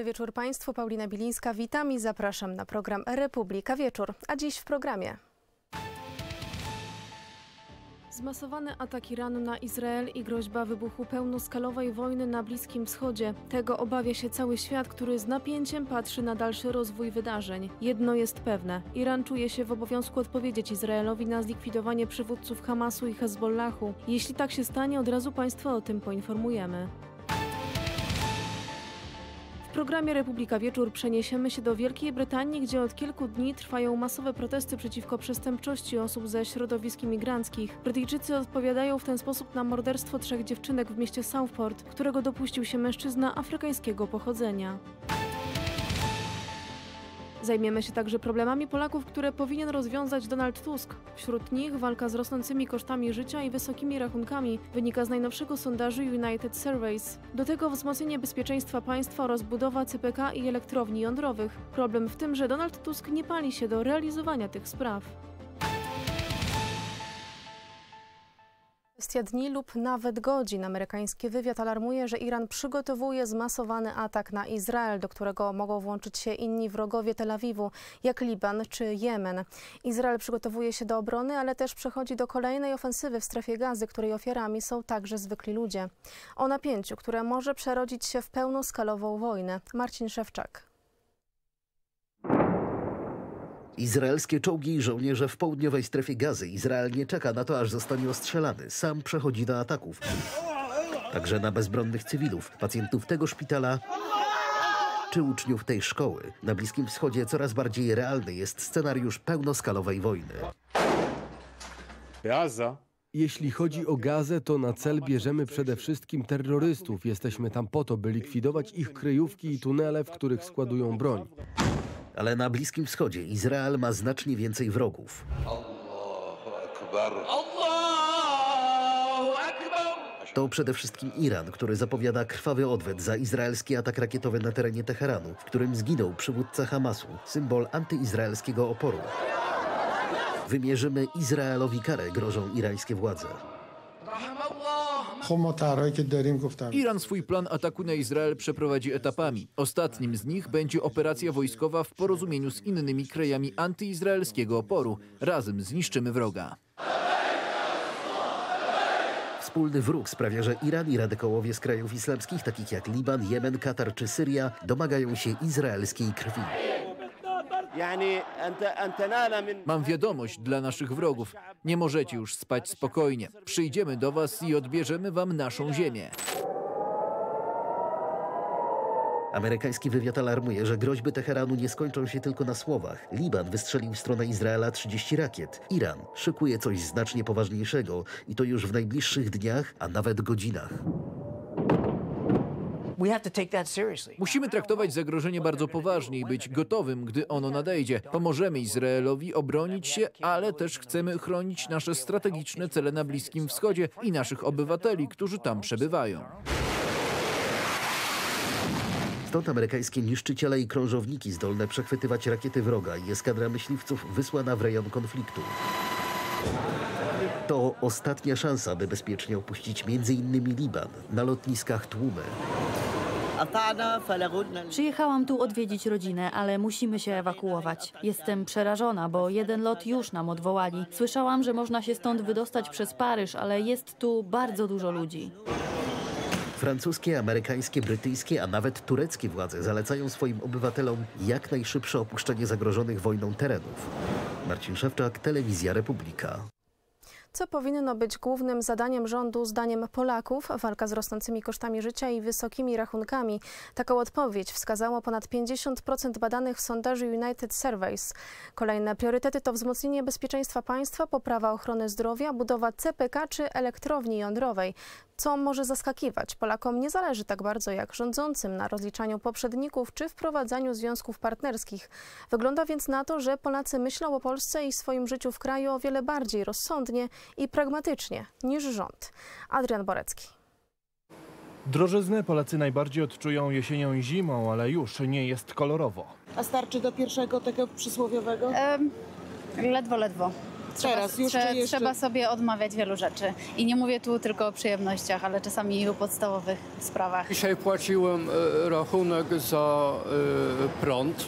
Dobry wieczór Państwu. Paulina Bilińska, witam i zapraszam na program Republika Wieczór. A dziś w programie. Zmasowany atak Iranu na Izrael i groźba wybuchu pełnoskalowej wojny na Bliskim Wschodzie. Tego obawia się cały świat, który z napięciem patrzy na dalszy rozwój wydarzeń. Jedno jest pewne: Iran czuje się w obowiązku odpowiedzieć Izraelowi na zlikwidowanie przywódców Hamasu i Hezbollahu. Jeśli tak się stanie, od razu Państwa o tym poinformujemy. W programie Republika Wieczór przeniesiemy się do Wielkiej Brytanii, gdzie od kilku dni trwają masowe protesty przeciwko przestępczości osób ze środowisk imigranckich. Brytyjczycy odpowiadają w ten sposób na morderstwo trzech dziewczynek w mieście Southport, którego dopuścił się mężczyzna afrykańskiego pochodzenia. Zajmiemy się także problemami Polaków, które powinien rozwiązać Donald Tusk. Wśród nich walka z rosnącymi kosztami życia i wysokimi rachunkami wynika z najnowszego sondażu United Surveys. Do tego wzmocnienie bezpieczeństwa państwa oraz budowa CPK i elektrowni jądrowych. Problem w tym, że Donald Tusk nie pali się do realizowania tych spraw. Kwestia dni lub nawet godzin. Amerykański wywiad alarmuje, że Iran przygotowuje zmasowany atak na Izrael, do którego mogą włączyć się inni wrogowie Tel Awiwu, jak Liban czy Jemen. Izrael przygotowuje się do obrony, ale też przechodzi do kolejnej ofensywy w strefie gazy, której ofiarami są także zwykli ludzie. O napięciu, które może przerodzić się w pełnoskalową wojnę. Marcin Szewczak. Izraelskie czołgi i żołnierze w południowej strefie gazy. Izrael nie czeka na to, aż zostanie ostrzelany. Sam przechodzi do ataków. Także na bezbronnych cywilów, pacjentów tego szpitala czy uczniów tej szkoły. Na Bliskim Wschodzie coraz bardziej realny jest scenariusz pełnoskalowej wojny. Gaza jeśli chodzi o Gazę, to na cel bierzemy przede wszystkim terrorystów. Jesteśmy tam po to, by likwidować ich kryjówki i tunele, w których składują broń. Ale na Bliskim Wschodzie Izrael ma znacznie więcej wrogów. To przede wszystkim Iran, który zapowiada krwawy odwet za izraelski atak rakietowy na terenie Teheranu, w którym zginął przywódca Hamasu, symbol antyizraelskiego oporu. Wymierzymy Izraelowi karę, grożą irańskie władze. Iran swój plan ataku na Izrael przeprowadzi etapami. Ostatnim z nich będzie operacja wojskowa w porozumieniu z innymi krajami antyizraelskiego oporu. Razem zniszczymy wroga. Wspólny wróg sprawia, że Iran i radykołowie z krajów islamskich, takich jak Liban, Jemen, Katar czy Syria, domagają się izraelskiej krwi. Mam wiadomość dla naszych wrogów. Nie możecie już spać spokojnie. Przyjdziemy do was i odbierzemy wam naszą ziemię. Amerykański wywiad alarmuje, że groźby Teheranu nie skończą się tylko na słowach. Liban wystrzelił w stronę Izraela 30 rakiet. Iran szykuje coś znacznie poważniejszego i to już w najbliższych dniach, a nawet godzinach. Musimy traktować zagrożenie bardzo poważnie i być gotowym, gdy ono nadejdzie. Pomożemy Izraelowi obronić się, ale też chcemy chronić nasze strategiczne cele na Bliskim Wschodzie i naszych obywateli, którzy tam przebywają. Stąd amerykańskie niszczyciele i krążowniki zdolne przechwytywać rakiety wroga i eskadra myśliwców wysłana w rejon konfliktu. To ostatnia szansa, by bezpiecznie opuścić m.in. Liban. Na lotniskach tłumy. Przyjechałam tu odwiedzić rodzinę, ale musimy się ewakuować. Jestem przerażona, bo jeden lot już nam odwołali. Słyszałam, że można się stąd wydostać przez Paryż, ale jest tu bardzo dużo ludzi. Francuskie, amerykańskie, brytyjskie, a nawet tureckie władze zalecają swoim obywatelom jak najszybsze opuszczenie zagrożonych wojną terenów. Marcin Szewczak, Telewizja Republika. Co powinno być głównym zadaniem rządu zdaniem Polaków? Walka z rosnącymi kosztami życia i wysokimi rachunkami. Taką odpowiedź wskazało ponad 50% badanych w sondażu United Surveys. Kolejne priorytety to wzmocnienie bezpieczeństwa państwa, poprawa ochrony zdrowia, budowa CPK czy elektrowni jądrowej co może zaskakiwać. Polakom nie zależy tak bardzo jak rządzącym na rozliczaniu poprzedników czy wprowadzaniu związków partnerskich. Wygląda więc na to, że Polacy myślą o Polsce i swoim życiu w kraju o wiele bardziej rozsądnie i pragmatycznie niż rząd. Adrian Borecki. Drożyznę Polacy najbardziej odczują jesienią i zimą, ale już nie jest kolorowo. A starczy do pierwszego tego przysłowiowego? ledwo, ledwo. Teraz już Trze- jeszcze... Trzeba sobie odmawiać wielu rzeczy. I nie mówię tu tylko o przyjemnościach, ale czasami i o podstawowych sprawach. Dzisiaj płaciłem e, rachunek za e, prąd,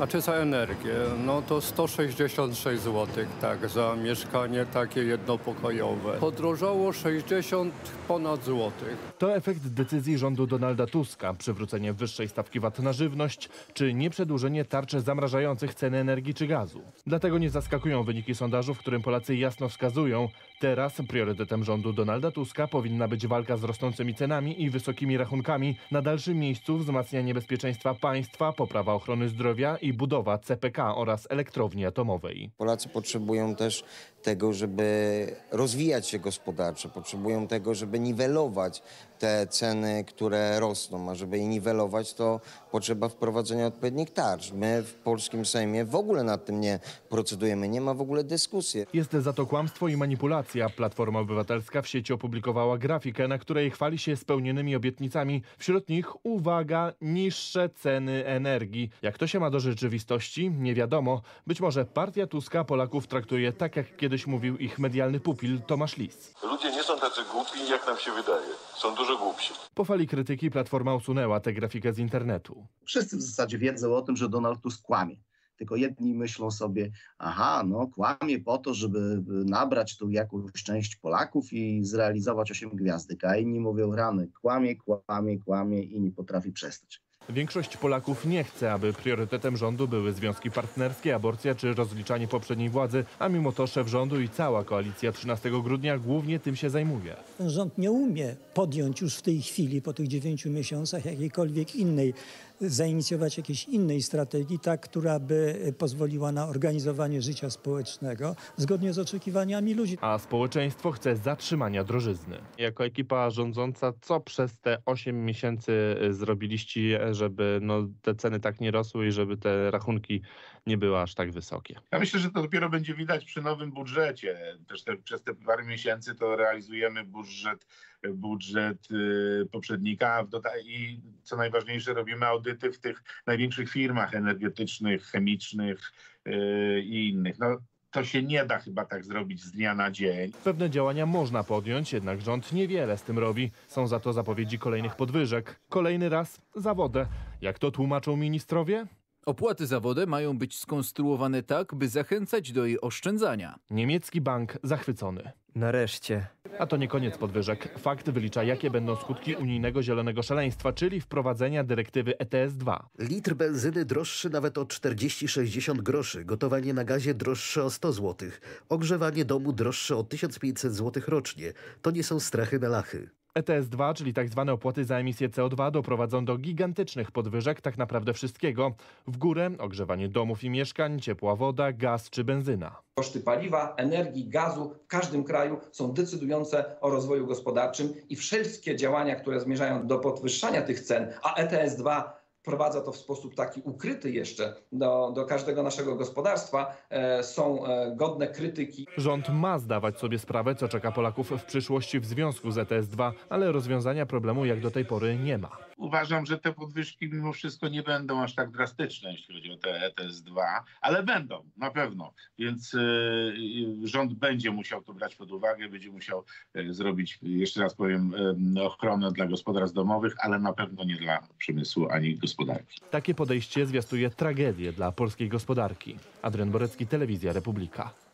znaczy za energię. No to 166 zł, tak, za mieszkanie takie jednopokojowe. Podrożało 60 ponad złotych. To efekt decyzji rządu Donalda Tuska. Przywrócenie wyższej stawki VAT na żywność, czy nieprzedłużenie tarczy zamrażających ceny energii czy gazu. Dlatego nie zaskakują wyniki sondażu, w którym Polacy jasno wskazują, teraz priorytetem rządu Donalda Tuska powinna być walka z rosnącymi cenami i wysokimi rachunkami. Na dalszym miejscu wzmacnianie bezpieczeństwa państwa, poprawa ochrony zdrowia i budowa CPK oraz elektrowni atomowej. Polacy potrzebują też tego, żeby rozwijać się gospodarczo, potrzebują tego, żeby niwelować te ceny, które rosną, a żeby je niwelować, to potrzeba wprowadzenia odpowiednich tarcz. My w polskim Sejmie w ogóle nad tym nie procedujemy, nie ma w ogóle dyskusji. Jest za to kłamstwo i manipulacja. Platforma Obywatelska w sieci opublikowała grafikę, na której chwali się spełnionymi obietnicami. Wśród nich, uwaga, niższe ceny energii. Jak to się ma do rzeczywistości? Nie wiadomo. Być może partia Tuska Polaków traktuje tak, jak kiedyś mówił ich medialny pupil Tomasz Lis. Ludzie nie są tacy głupi, jak nam się wydaje. Są dużo głupsi. Po fali krytyki Platforma usunęła tę grafikę z internetu. Wszyscy w zasadzie wiedzą o tym, że Donald Tusk kłamie. Tylko jedni myślą sobie, aha, no kłamie po to, żeby nabrać tu jakąś część Polaków i zrealizować osiem gwiazdek, a inni mówią rany, kłamie, kłamie, kłamie i nie potrafi przestać. Większość Polaków nie chce, aby priorytetem rządu były związki partnerskie, aborcja czy rozliczanie poprzedniej władzy, a mimo to szef rządu i cała koalicja 13 grudnia głównie tym się zajmuje. Ten rząd nie umie podjąć już w tej chwili, po tych dziewięciu miesiącach, jakiejkolwiek innej, zainicjować jakiejś innej strategii, tak, która by pozwoliła na organizowanie życia społecznego zgodnie z oczekiwaniami ludzi. A społeczeństwo chce zatrzymania drożyzny. Jako ekipa rządząca, co przez te 8 miesięcy zrobiliście, żeby no, te ceny tak nie rosły i żeby te rachunki nie były aż tak wysokie? Ja myślę, że to dopiero będzie widać przy nowym budżecie. Też te, przez te parę miesięcy to realizujemy budżet budżet y, poprzednika i co najważniejsze robimy audyty w tych największych firmach energetycznych, chemicznych y, i innych. No, to się nie da chyba tak zrobić z dnia na dzień. Pewne działania można podjąć, jednak rząd niewiele z tym robi. Są za to zapowiedzi kolejnych podwyżek. Kolejny raz za wodę. Jak to tłumaczą ministrowie? Opłaty za wodę mają być skonstruowane tak, by zachęcać do jej oszczędzania. Niemiecki bank zachwycony. Nareszcie. A to nie koniec podwyżek. Fakt wylicza, jakie będą skutki unijnego zielonego szaleństwa, czyli wprowadzenia dyrektywy E ETS-2. Litr benzyny droższy nawet o 40-60 groszy, gotowanie na gazie droższe o 100 zł, ogrzewanie domu droższe o 1500 zł rocznie. To nie są strachy na lachy. ETS-2, czyli tak zwane opłaty za emisję CO2, doprowadzą do gigantycznych podwyżek tak naprawdę wszystkiego. W górę ogrzewanie domów i mieszkań, ciepła woda, gaz czy benzyna. Koszty paliwa, energii, gazu w każdym kraju są decydujące o rozwoju gospodarczym i wszystkie działania, które zmierzają do podwyższania tych cen, a ETS-2 wprowadza to w sposób taki ukryty jeszcze do, do każdego naszego gospodarstwa, e, są e, godne krytyki. Rząd ma zdawać sobie sprawę, co czeka Polaków w przyszłości w związku z ETS-2, ale rozwiązania problemu jak do tej pory nie ma. Uważam, że te podwyżki mimo wszystko nie będą aż tak drastyczne, jeśli chodzi o te ETS-2, ale będą, na pewno. Więc y, rząd będzie musiał to brać pod uwagę, będzie musiał y, zrobić, jeszcze raz powiem, y, ochronę dla gospodarstw domowych, ale na pewno nie dla przemysłu ani gospodarki. Takie podejście zwiastuje tragedię dla polskiej gospodarki. Adrian Borecki, Telewizja Republika.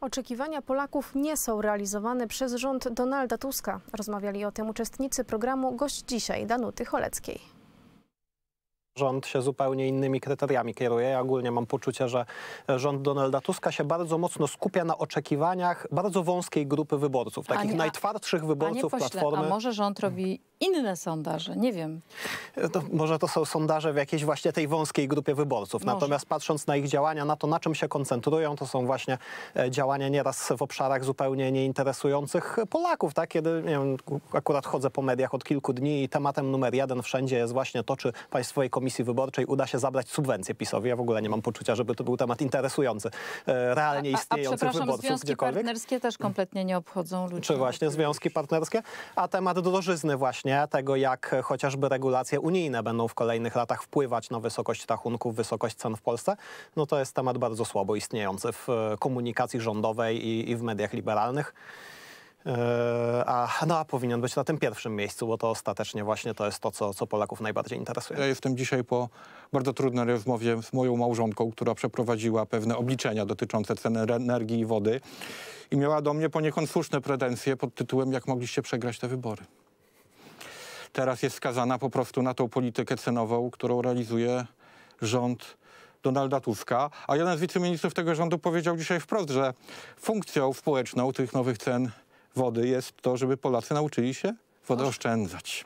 Oczekiwania Polaków nie są realizowane przez rząd Donalda Tuska. Rozmawiali o tym uczestnicy programu Gość Dzisiaj Danuty Choleckiej. Rząd się zupełnie innymi kryteriami kieruje. Ja ogólnie mam poczucie, że rząd Donalda Tuska się bardzo mocno skupia na oczekiwaniach bardzo wąskiej grupy wyborców, takich Panie- najtwardszych wyborców Panie pośle, Platformy. a może rząd robi inne sondaże? Nie wiem. To może to są sondaże w jakiejś właśnie tej wąskiej grupie wyborców. Może. Natomiast patrząc na ich działania, na to, na czym się koncentrują, to są właśnie e, działania nieraz w obszarach zupełnie nieinteresujących Polaków. Tak? Kiedy wiem, akurat chodzę po mediach od kilku dni i tematem numer jeden wszędzie jest właśnie to, czy Państwowej Komisji Wyborczej uda się zabrać subwencję PiSowi. Ja w ogóle nie mam poczucia, żeby to był temat interesujący e, realnie A, a istniejących przepraszam, wyborców związki gdziekolwiek. partnerskie też kompletnie nie obchodzą ludzi. Czy właśnie związki partnerskie, a temat drożyzny właśnie tego jak chociażby regulacje unijne będą w kolejnych latach wpływać na wysokość rachunków, wysokość cen w Polsce, no to jest temat bardzo słabo istniejący w e, komunikacji rządowej i, i w mediach liberalnych. E, A, no, a powinien być na tym pierwszym miejscu, bo to ostatecznie właśnie to jest to, co, co Polaków najbardziej interesuje. Ja jestem dzisiaj po bardzo trudnej rozmowie z moją małżonką, która przeprowadziła pewne obliczenia dotyczące cen energii i wody i miała do mnie poniekąd słuszne pretensje pod tytułem jak mogliście przegrać te wybory. Teraz jest skazana po prostu na tą politykę cenową, którą realizuje rząd Donalda Tuska, a jeden z wiceministrów tego rządu powiedział dzisiaj wprost, że funkcją społeczną tych nowych cen wody jest to, żeby Polacy nauczyli się wodę oszczędzać.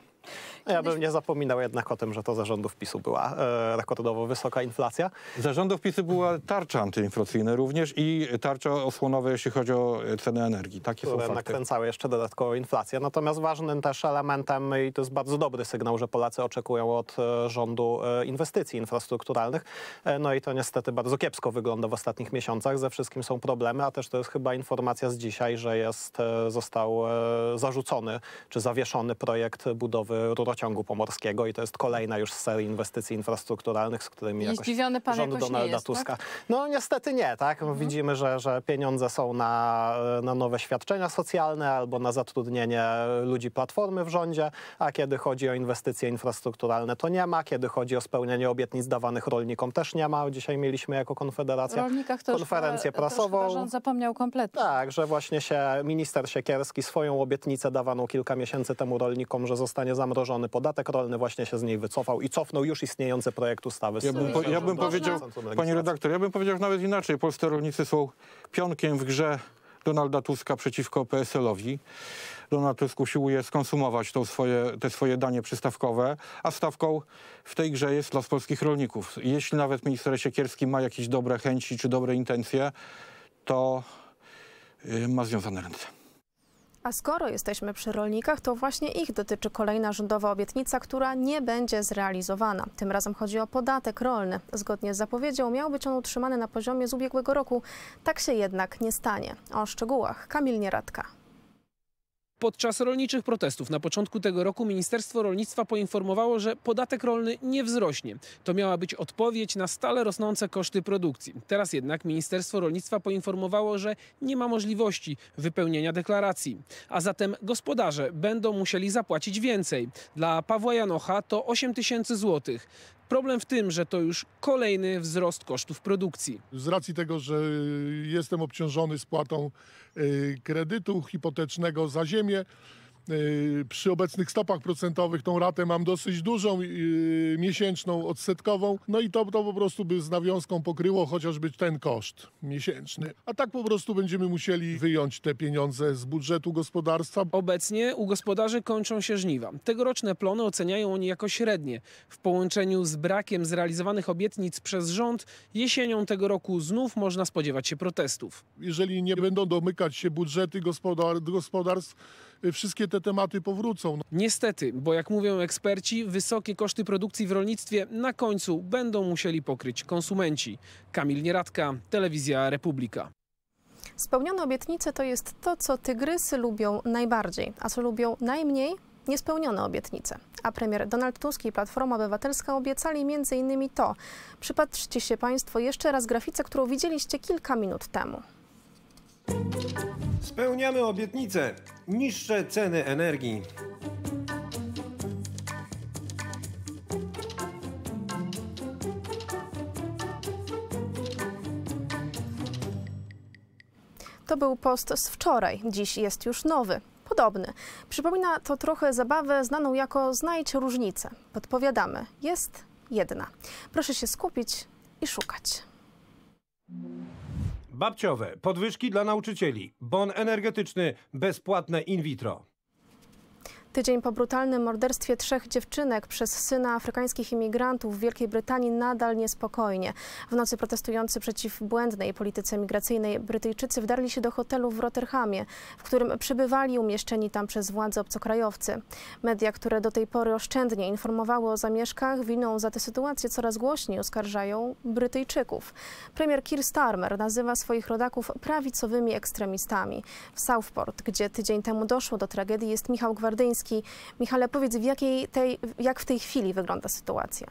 Ja bym nie zapominał jednak o tym, że to zarządów PiSu była e, rekordowo wysoka inflacja. Zarządów PiSu była tarcza antyinflacyjna również i tarcza osłonowa, jeśli chodzi o ceny energii. Takie są które fakty. nakręcały jeszcze dodatkowo inflację. Natomiast ważnym też elementem, i to jest bardzo dobry sygnał, że Polacy oczekują od e, rządu e, inwestycji infrastrukturalnych. E, No i to niestety bardzo kiepsko wygląda w ostatnich miesiącach. Ze wszystkim są problemy, a też to jest chyba informacja z dzisiaj, że jest, został zarzucony czy zawieszony projekt budowy rurociągu pomorskiego i to jest kolejna już z serii inwestycji infrastrukturalnych, z którymi jakoś zdziwiony pan rząd jakoś Donalda jest, Tuska. tak? No niestety nie, tak? Widzimy, że, że pieniądze są na, na nowe świadczenia socjalne albo na zatrudnienie ludzi Platformy w rządzie, a kiedy chodzi o inwestycje infrastrukturalne to nie ma, kiedy chodzi o spełnienie obietnic dawanych rolnikom też nie ma. Dzisiaj mieliśmy jako Konfederacja rolnikach to już konferencję chyba, prasową. rząd zapomniał kompletnie. Tak, że właśnie się minister Siekierski swoją obietnicę dawaną kilka miesięcy temu rolnikom, że zostanie zamrożony podatek rolny, właśnie się z niej wycofał i cofnął już istniejący projekt ustawy. Ja bym, po, ja bym powiedział, panie redaktor, ja bym powiedział nawet inaczej. Polscy rolnicy są pionkiem w grze Donalda Tuska przeciwko PSL-owi. Donald Tusk usiłuje skonsumować to swoje, te swoje danie przystawkowe, a stawką w tej grze jest los polskich rolników. Jeśli nawet minister Siekierski ma jakieś dobre chęci czy dobre intencje, to y, ma związane ręce. A skoro jesteśmy przy rolnikach, to właśnie ich dotyczy kolejna rządowa obietnica, która nie będzie zrealizowana. Tym razem chodzi o podatek rolny. Zgodnie z zapowiedzią miał być on utrzymany na poziomie z ubiegłego roku. Tak się jednak nie stanie. O szczegółach Kamil Nieradka. Podczas rolniczych protestów na początku tego roku Ministerstwo Rolnictwa poinformowało, że podatek rolny nie wzrośnie. To miała być odpowiedź na stale rosnące koszty produkcji. Teraz jednak Ministerstwo Rolnictwa poinformowało, że nie ma możliwości wypełnienia deklaracji. A zatem gospodarze będą musieli zapłacić więcej. Dla Pawła Janocha to 8 tysięcy złotych. Problem w tym, że to już kolejny wzrost kosztów produkcji. Z racji tego, że jestem obciążony spłatą y, kredytu hipotecznego za ziemię, y, przy obecnych stopach procentowych tą ratę mam dosyć dużą, y, miesięczną, odsetkową, no i to, to po prostu by z nawiązką pokryło chociażby ten koszt miesięczny. A tak po prostu będziemy musieli wyjąć te pieniądze z budżetu gospodarstwa. Obecnie u gospodarzy kończą się żniwa. Tegoroczne plony oceniają oni jako średnie. W połączeniu z brakiem zrealizowanych obietnic przez rząd, jesienią tego roku znów można spodziewać się protestów. Jeżeli nie będą domykać się budżety gospodar gospodarstw, y, wszystkie te tematy powrócą. Niestety, bo jak mówią eksperci, wysokie koszty produkcji w rolnictwie na końcu będą musieli pokryć konsumenci. Kamil Nieradka, Telewizja Republika. Spełnione obietnice to jest to, co tygrysy lubią najbardziej, a co lubią najmniej niespełnione obietnice. A premier Donald Tusk i Platforma Obywatelska obiecali m.in. to. Przypatrzcie się Państwo jeszcze raz grafice, którą widzieliście kilka minut temu. Spełniamy obietnice. Niższe ceny energii. To był post z wczoraj, dziś jest już nowy, podobny. Przypomina to trochę zabawę znaną jako Znajdź różnicę. Podpowiadamy, jest jedna. Proszę się skupić i szukać. Babciowe, podwyżki dla nauczycieli, bon energetyczny, bezpłatne in vitro. Tydzień po brutalnym morderstwie trzech dziewczynek przez syna afrykańskich imigrantów w Wielkiej Brytanii nadal niespokojnie. W nocy protestujący przeciw błędnej polityce migracyjnej Brytyjczycy wdarli się do hotelu w Rotterhamie, w którym przybywali umieszczeni tam przez władze obcokrajowcy. Media, które do tej pory oszczędnie informowały o zamieszkach, winą za tę sytuację coraz głośniej oskarżają Brytyjczyków. Premier Keir Starmer nazywa swoich rodaków prawicowymi ekstremistami. W Southport, gdzie tydzień temu doszło do tragedii, jest Michał Gwardyński. Polski. Michale, powiedz, w jakiej tej, jak w tej chwili wygląda sytuacja?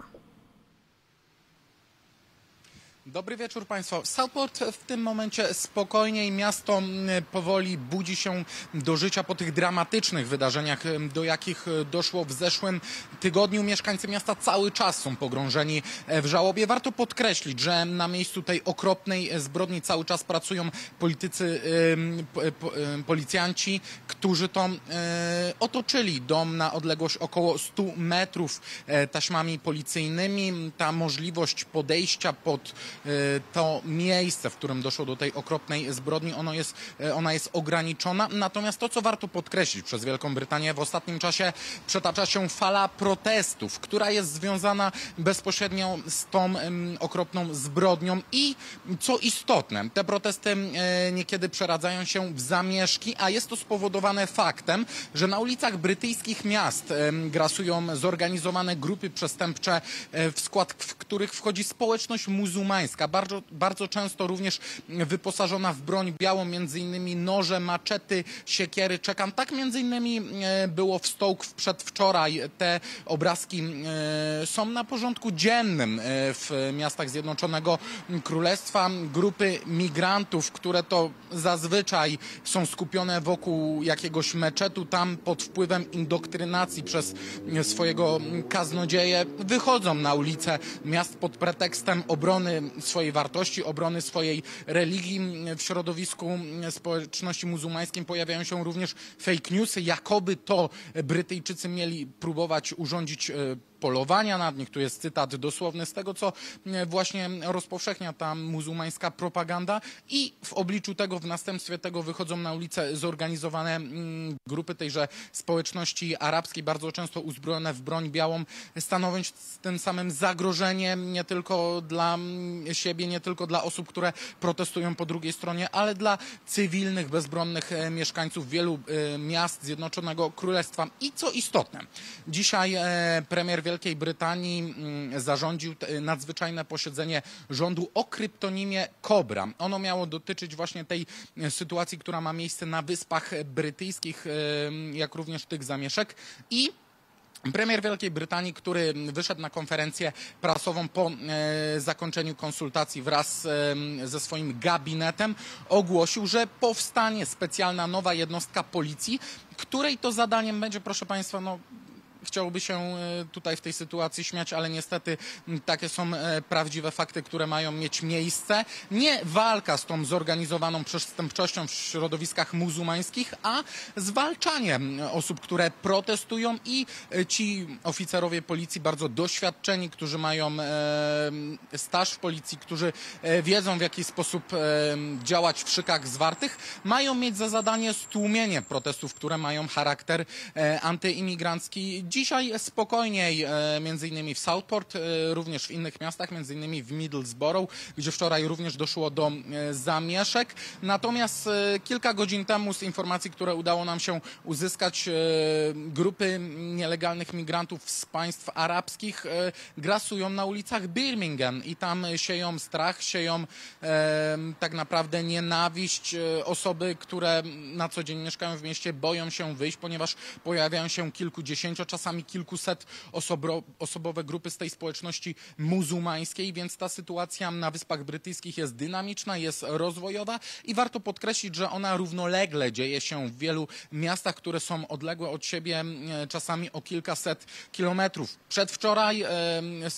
Dobry wieczór Państwu. Southport w tym momencie spokojniej. Miasto mm, powoli budzi się do życia po tych dramatycznych wydarzeniach, do jakich e, doszło w zeszłym tygodniu. Mieszkańcy miasta cały czas są pogrążeni e, w żałobie. Warto podkreślić, że na miejscu tej okropnej zbrodni cały czas pracują politycy, policjanci, którzy to e, otoczyli dom na odległość około 100 metrów taśmami policyjnymi. Ta możliwość podejścia pod to miejsce, w którym doszło do tej okropnej zbrodni, ono jest, y, ona jest ograniczona. Natomiast to, co warto podkreślić przez Wielką Brytanię, w ostatnim czasie przetacza się fala protestów, która jest związana bezpośrednio z tą okropną zbrodnią i co istotne, te protesty y, niekiedy przeradzają się w zamieszki, a jest to spowodowane faktem, że na ulicach brytyjskich miast grasują zorganizowane grupy przestępcze, w skład w których wchodzi społeczność muzułmańska bardzo, bardzo często również wyposażona w broń białą, między innymi noże, maczety, siekiery. Czekam. Tak między innymi e, było w Stoke przedwczoraj. Te obrazki e, są na porządku dziennym e, w miastach Zjednoczonego Królestwa. Grupy migrantów, które to zazwyczaj są skupione wokół jakiegoś meczetu, tam pod wpływem indoktrynacji przez swojego kaznodzieje, wychodzą na ulicę miast pod pretekstem obrony swojej wartości, obrony swojej religii. W środowisku społeczności muzułmańskiej pojawiają się również fake newsy, jakoby to Brytyjczycy mieli próbować urządzić e, polowania nad nich. Tu jest cytat dosłowny z tego, co e, właśnie rozpowszechnia ta muzułmańska propaganda i w obliczu tego, w następstwie tego wychodzą na ulicę zorganizowane mm, grupy tejże społeczności arabskiej, bardzo często uzbrojone w broń białą, stanowiąc tym samym zagrożenie nie tylko dla mm, siebie, nie tylko dla osób, które protestują po drugiej stronie, ale dla cywilnych, bezbronnych e, mieszkańców wielu e, miast Zjednoczonego Królestwa. I co istotne, dzisiaj premier Wielkiej Brytanii mm, zarządził nadzwyczajne posiedzenie rządu o kryptonimie Cobra. Ono miało dotyczyć właśnie tej e, sytuacji, która ma miejsce na Wyspach Brytyjskich, e, jak również tych zamieszek i Premier Wielkiej Brytanii, który wyszedł na konferencję prasową po e, zakończeniu konsultacji wraz ze swoim gabinetem, ogłosił, że powstanie specjalna nowa jednostka policji, której to zadaniem będzie, proszę Państwa, no, chciałoby się e, tutaj w tej sytuacji śmiać, ale niestety takie są e, prawdziwe fakty, które mają mieć miejsce. Nie walka z tą zorganizowaną przestępczością w środowiskach muzułmańskich, a zwalczanie osób, które protestują i e, ci oficerowie policji bardzo doświadczeni, którzy mają staż w policji, którzy wiedzą w jaki sposób działać w szykach zwartych, mają mieć za zadanie stłumienie protestów, które mają charakter antyimigrancki Dzisiaj spokojniej, e, między innymi w Southport, e, również w innych miastach, między innymi w Middlesbrough, gdzie wczoraj również doszło do e, zamieszek. Natomiast kilka godzin temu z informacji, które udało nam się uzyskać, grupy nielegalnych migrantów z państw arabskich grasują na ulicach Birmingham i tam sieją strach, sieją tak naprawdę nienawiść. Osoby, które na co dzień mieszkają w mieście, boją się wyjść, ponieważ pojawiają się kilkudziesięcio, czasami kilkuset osobo, osobowe grupy z tej społeczności muzułmańskiej, więc ta sytuacja na Wyspach Brytyjskich jest dynamiczna, jest rozwojowa i warto podkreślić, że ona równolegle dzieje się w wielu miastach, które są odległe od siebie czasami o kilkaset kilometrów. Przedwczoraj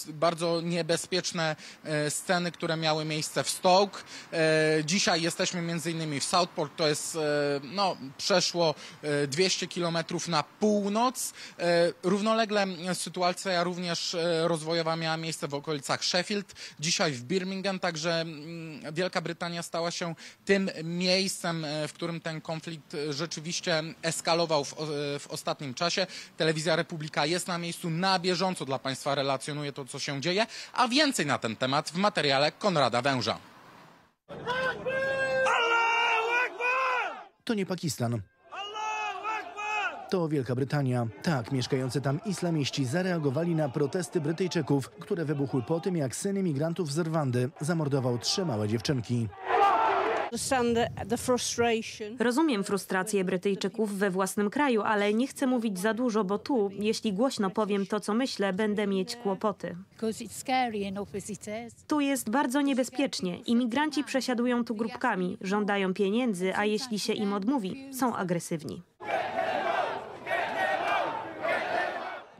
bardzo niebezpieczne e, sceny, które miały miejsce w Stoke. E, dzisiaj jesteśmy między innymi w Southport, to jest e, no, przeszło 200 kilometrów na północ. Równolegle sytuacja również e, rozwojowa miała miejsce w okolicach Sheffield, dzisiaj w Birmingham, także mm, Wielka Brytania stała się tym miejscem, e, w którym ten konflikt rzeczywiście eskalował w, w ostatnim czasie. Telewizja Republika jest na miejscu, na bieżąco dla Państwa relacjonuje to, co się dzieje, a więcej na ten temat w materiale Konrada Węża. To nie Pakistan. To Wielka Brytania. Tak, mieszkający tam islamiści zareagowali na protesty Brytyjczyków, które wybuchły po tym, jak syn imigrantów z Rwandy zamordował trzy małe dziewczynki. Rozumiem frustrację Brytyjczyków we własnym kraju, ale nie chcę mówić za dużo, bo tu, jeśli głośno powiem to, co myślę, będę mieć kłopoty. Tu jest bardzo niebezpiecznie. Imigranci przesiadują tu grupkami, żądają pieniędzy, a jeśli się im odmówi, są agresywni.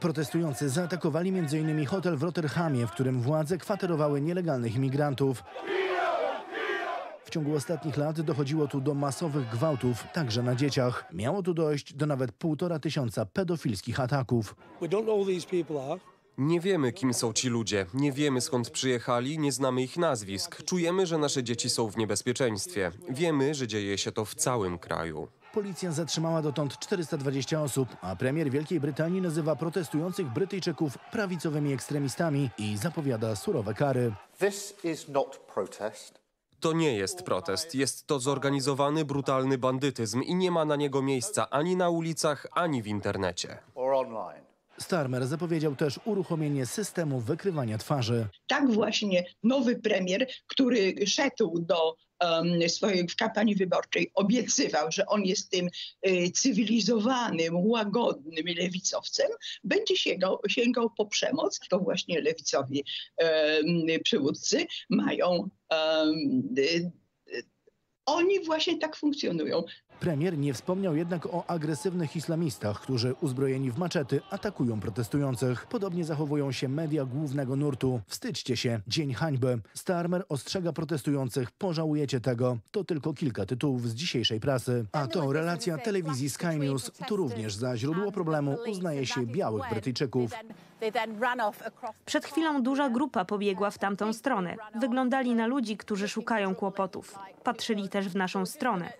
Protestujący zaatakowali m.in. hotel w Rotterhamie, w którym władze kwaterowały nielegalnych imigrantów. W ciągu ostatnich lat dochodziło tu do masowych gwałtów, także na dzieciach. Miało tu dojść do nawet półtora tysiąca pedofilskich ataków. Nie wiemy, kim są ci ludzie, nie wiemy skąd przyjechali, nie znamy ich nazwisk. Czujemy, że nasze dzieci są w niebezpieczeństwie. Wiemy, że dzieje się to w całym kraju. Policja zatrzymała dotąd 420 osób, a premier Wielkiej Brytanii nazywa protestujących Brytyjczyków prawicowymi ekstremistami i zapowiada surowe kary. To nie jest protest, jest to zorganizowany, brutalny bandytyzm i nie ma na niego miejsca ani na ulicach, ani w internecie. Starmer zapowiedział też uruchomienie systemu wykrywania twarzy. Tak właśnie nowy premier, który szedł do um, swojej w kampanii wyborczej, obiecywał, że on jest tym y, cywilizowanym, łagodnym lewicowcem, będzie sięgał, sięgał po przemoc. To właśnie lewicowi um, przywódcy mają y, y, oni właśnie tak funkcjonują. Premier nie wspomniał jednak o agresywnych islamistach, którzy uzbrojeni w maczety atakują protestujących. Podobnie zachowują się media głównego nurtu. Wstydźcie się, dzień hańby. Starmer ostrzega protestujących, pożałujecie tego. To tylko kilka tytułów z dzisiejszej prasy. A to relacja telewizji Sky News. Tu również za źródło problemu uznaje się białych Brytyjczyków. Przed chwilą duża grupa pobiegła w tamtą stronę. Wyglądali na ludzi, którzy szukają kłopotów. Patrzyli też w naszą stronę.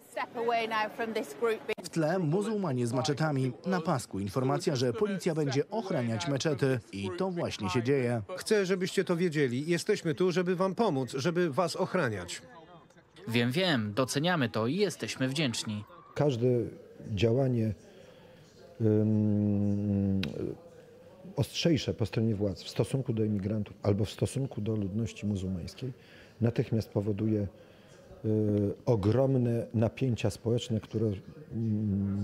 W tle muzułmanie z maczetami. Na pasku informacja, że policja będzie ochraniać meczety. I to właśnie się dzieje. Chcę, żebyście to wiedzieli. Jesteśmy tu, żeby wam pomóc, żeby was ochraniać. Wiem, wiem, doceniamy to i jesteśmy wdzięczni. Każde działanie um, ostrzejsze po stronie władz w stosunku do imigrantów albo w stosunku do ludności muzułmańskiej natychmiast powoduje ogromne napięcia społeczne, które y,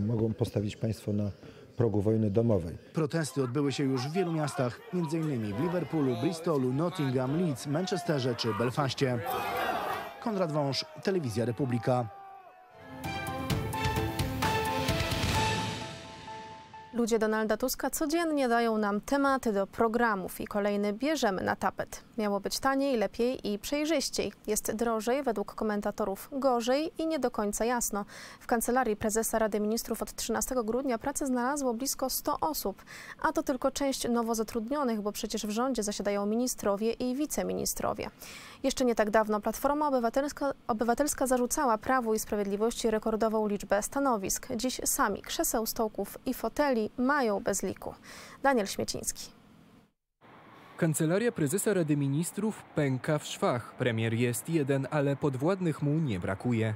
mogą postawić państwo na progu wojny domowej. Protesty odbyły się już w wielu miastach, m.in. w Liverpoolu, Bristolu, Nottingham, Leeds, Manchesterze czy Belfaście. Konrad Wąż, Telewizja Republika. Ludzie Donalda Tuska codziennie dają nam tematy do programów i kolejny bierzemy na tapet. Miało być taniej, lepiej i przejrzyściej. Jest drożej, według komentatorów gorzej i nie do końca jasno. W kancelarii prezesa Rady Ministrów od 13 grudnia pracę znalazło blisko 100 osób, a to tylko część nowo zatrudnionych, bo przecież w rządzie zasiadają ministrowie i wiceministrowie. Jeszcze nie tak dawno Platforma Obywatelska, Obywatelska zarzucała Prawu i Sprawiedliwości rekordową liczbę stanowisk. Dziś sami krzeseł, stołków i foteli mają bez liku. Daniel Śmieciński. Kancelaria prezesa Rady Ministrów pęka w szwach. Premier jest jeden, ale podwładnych mu nie brakuje.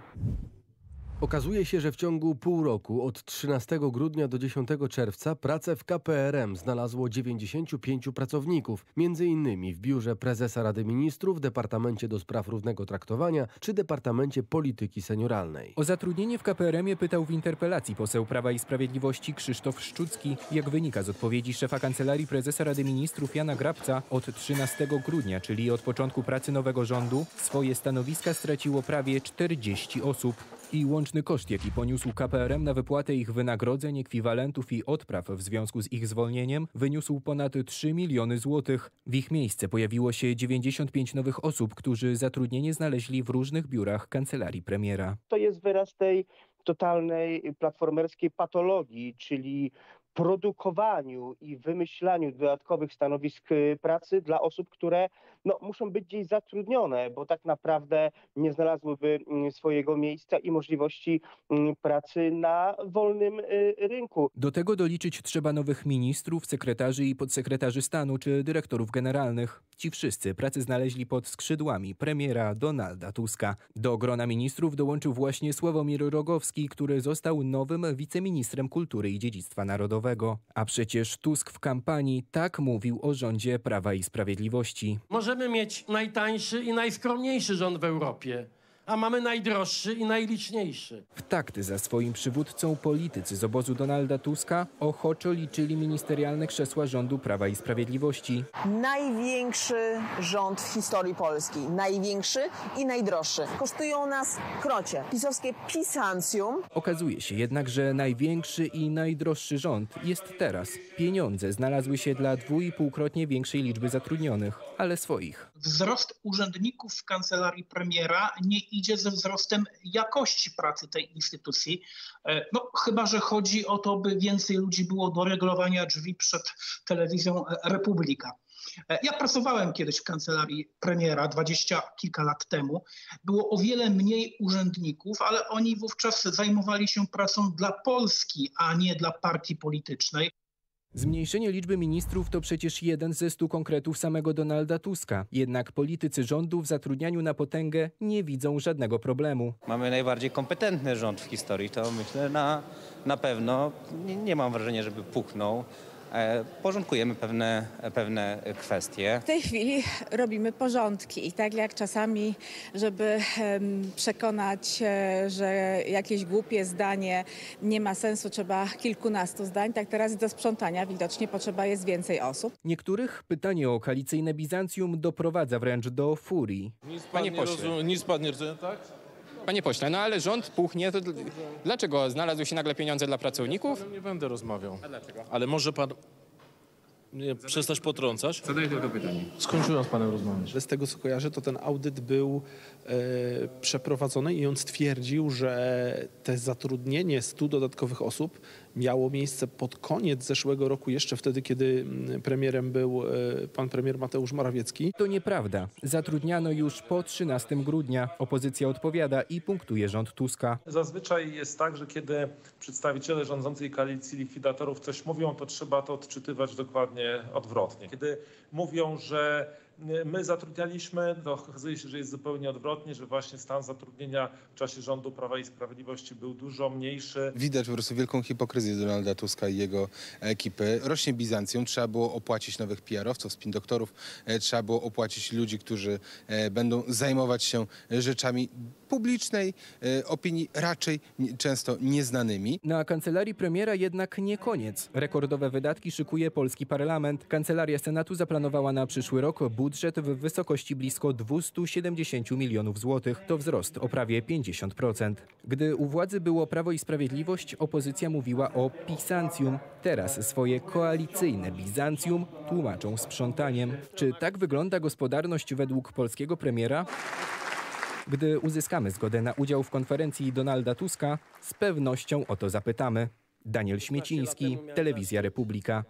Okazuje się, że w ciągu pół roku, od 13 grudnia do 10 czerwca, pracę w KPRM znalazło 95 pracowników, innymi w biurze prezesa Rady Ministrów, Departamencie do Spraw Równego Traktowania czy Departamencie Polityki Senioralnej. O zatrudnienie w KPRM-ie pytał w interpelacji poseł Prawa i Sprawiedliwości Krzysztof Szczucki. Jak wynika z odpowiedzi szefa Kancelarii Prezesa Rady Ministrów Jana Grabca, od 13 grudnia, czyli od początku pracy nowego rządu, swoje stanowiska straciło prawie 40 osób i łączny koszt, jaki poniósł KPRM na wypłatę ich wynagrodzeń, ekwiwalentów i odpraw w związku z ich zwolnieniem, wyniósł ponad 3 miliony złotych. W ich miejsce pojawiło się 95 nowych osób, którzy zatrudnienie znaleźli w różnych biurach kancelarii premiera. To jest wyraz tej totalnej platformerskiej patologii, czyli produkowaniu i wymyślaniu dodatkowych stanowisk y, pracy dla osób, które no, muszą być gdzieś zatrudnione, bo tak naprawdę nie znalazłyby mm, swojego miejsca i możliwości mm, pracy na wolnym y, rynku. Do tego doliczyć trzeba nowych ministrów, sekretarzy i podsekretarzy stanu czy dyrektorów generalnych. Ci wszyscy pracy znaleźli pod skrzydłami premiera Donalda Tuska. Do grona ministrów dołączył właśnie Sławomir Rogowski, który został nowym wiceministrem kultury i dziedzictwa narodowego. A przecież Tusk w kampanii tak mówił o rządzie Prawa i Sprawiedliwości. Możemy mieć najtańszy i najskromniejszy rząd w Europie, a mamy najdroższy i najliczniejszy. W takty za swoim przywódcą politycy z obozu Donalda Tuska ochoczo liczyli ministerialne krzesła rządu Prawa i Sprawiedliwości. Największy rząd w historii Polski. Największy i najdroższy. Kosztują nas krocie. Pisowskie pisancjum. Okazuje się jednak, że największy i najdroższy rząd jest teraz. Pieniądze znalazły się dla dwójpółkrotnie większej liczby zatrudnionych, ale swoich. Wzrost urzędników w kancelarii premiera nie idzie ze wzrostem jakości pracy tej instytucji. E, No, chyba, że chodzi o to, by więcej ludzi było do regulowania drzwi przed telewizją e, Republika. E, Ja pracowałem kiedyś w kancelarii premiera dwadzieścia kilka lat temu. Było o wiele mniej urzędników, ale oni wówczas zajmowali się pracą dla Polski, a nie dla partii politycznej. Zmniejszenie liczby ministrów to przecież jeden ze stu konkretów samego Donalda Tuska. Jednak politycy rządu w zatrudnianiu na potęgę nie widzą żadnego problemu. Mamy najbardziej kompetentny rząd w historii, to myślę na, na pewno nie, nie mam wrażenia, żeby puchnął. E, porządkujemy pewne, pewne kwestie. W tej chwili robimy porządki i tak jak czasami, żeby przekonać, e, że jakieś głupie zdanie nie ma sensu, trzeba kilkunastu zdań, tak teraz do sprzątania widocznie potrzeba jest więcej osób. Niektórych pytanie o koalicyjne Bizancjum doprowadza wręcz do furii. Panie pośle. Nic pan nie rozumie, tak? Panie pośle, no ale rząd puchnie, to dl- dlaczego znalazły się nagle pieniądze dla pracowników? Nie będę rozmawiał. A dlaczego? Ale może pan nie przestać potrącać? Zadaję tylko pytanie. Skończyłem z panem rozmawiać. Z tego co kojarzę, to ten audyt był e, przeprowadzony i on stwierdził, że te zatrudnienie 100 dodatkowych osób miało miejsce pod koniec zeszłego roku, jeszcze wtedy, kiedy mm, premierem był e, pan premier Mateusz Morawiecki. To nieprawda. Zatrudniano już po 13 grudnia. Opozycja odpowiada i punktuje rząd Tuska. Zazwyczaj jest tak, że kiedy przedstawiciele rządzącej koalicji likwidatorów coś mówią, to trzeba to odczytywać dokładnie odwrotnie. Kiedy mówią, że my zatrudnialiśmy, to okazuje się, że jest zupełnie odwrotnie, że właśnie stan zatrudnienia w czasie rządu Prawa i Sprawiedliwości był dużo mniejszy. Widać po prostu wielką hipokryzję Donalda Tuska i jego ekipy. Rośnie Bizancjum, trzeba było opłacić nowych PR-owców, spin doktorów, e, trzeba było opłacić ludzi, którzy e, będą zajmować się rzeczami publicznej e, opinii raczej często nieznanymi. Na kancelarii premiera jednak nie koniec. Rekordowe wydatki szykuje polski parlament. Kancelaria Senatu zaplanowała na przyszły rok budżet w wysokości blisko 270 milionów złotych. To wzrost o prawie 50%. Gdy u władzy było Prawo i Sprawiedliwość, opozycja mówiła o pisancjum. Teraz swoje koalicyjne Bizancjum tłumaczą sprzątaniem. Czy tak wygląda gospodarność według polskiego premiera? Gdy uzyskamy zgodę na udział w konferencji Donalda Tuska, z pewnością o to zapytamy. Daniel Śmieciński, Telewizja Republika.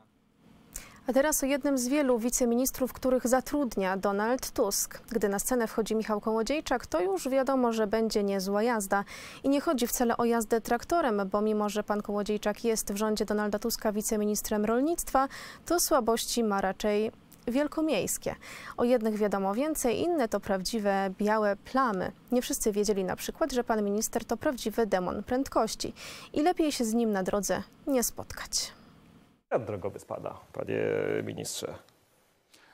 A teraz o jednym z wielu wiceministrów, których zatrudnia Donald Tusk. Gdy na scenę wchodzi Michał Kołodziejczak, to już wiadomo, że będzie niezła jazda. I nie chodzi wcale o jazdę traktorem, bo mimo, że pan Kołodziejczak jest w rządzie Donalda Tuska wiceministrem rolnictwa, to słabości ma raczej wielkomiejskie. O jednych wiadomo więcej, inne to prawdziwe białe plamy. Nie wszyscy wiedzieli na przykład, że pan minister to prawdziwy demon prędkości i lepiej się z nim na drodze nie spotkać. Jak drogowy spada, panie ministrze?